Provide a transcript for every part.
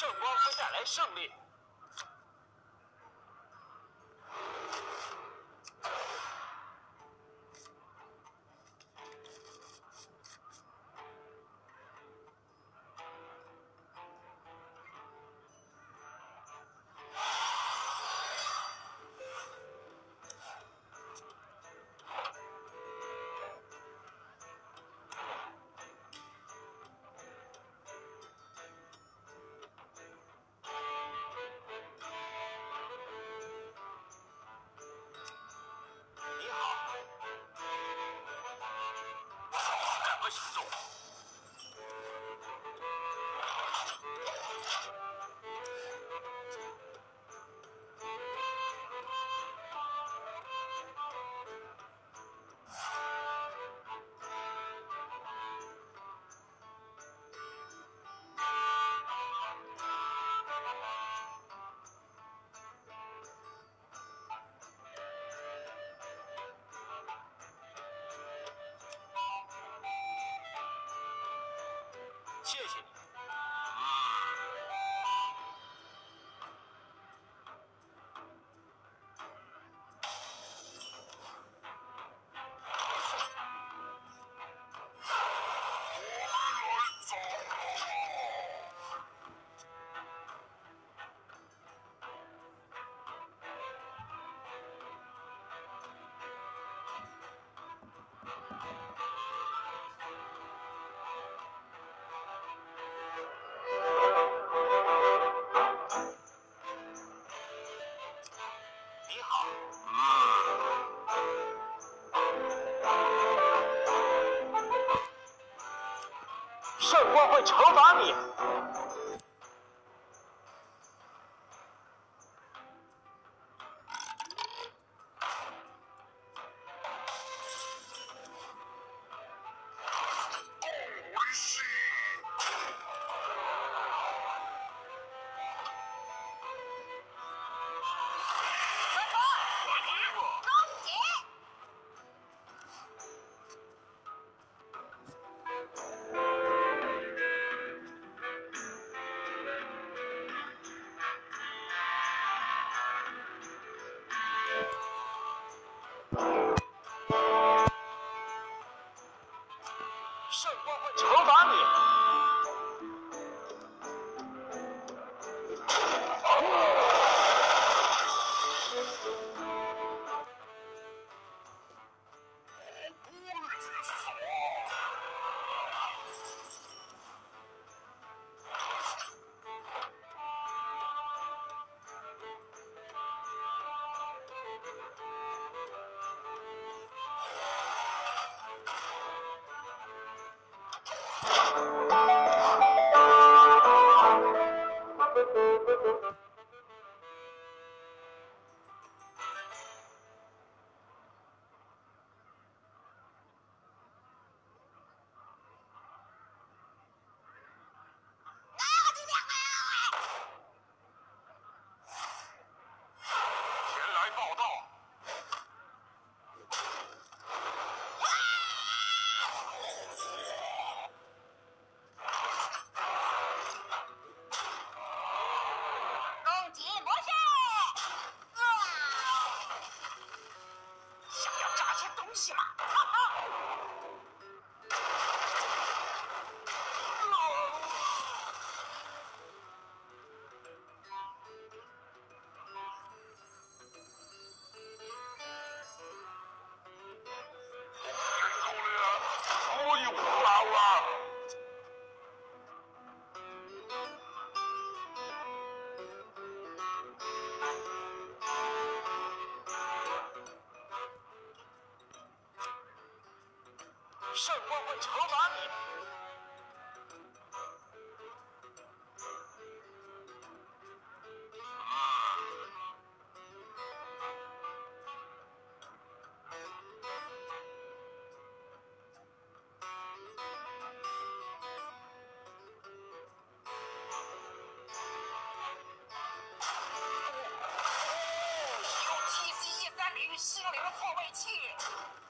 圣光会带来胜利。Push 谢谢圣官会惩罚你。前来报道。圣光会惩罚你。有 TC 一三零心灵错位器。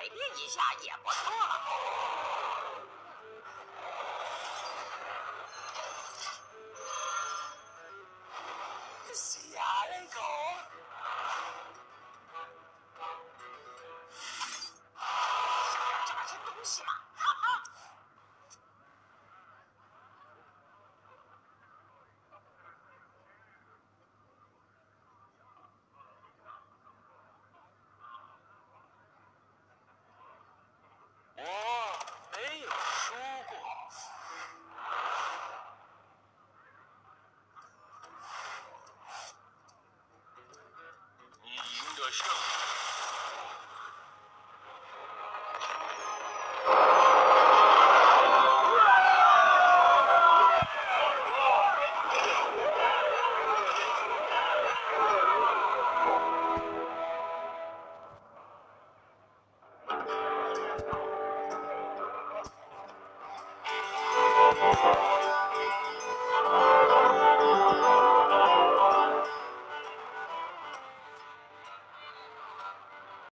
改变一下也不错了。喜羊狗。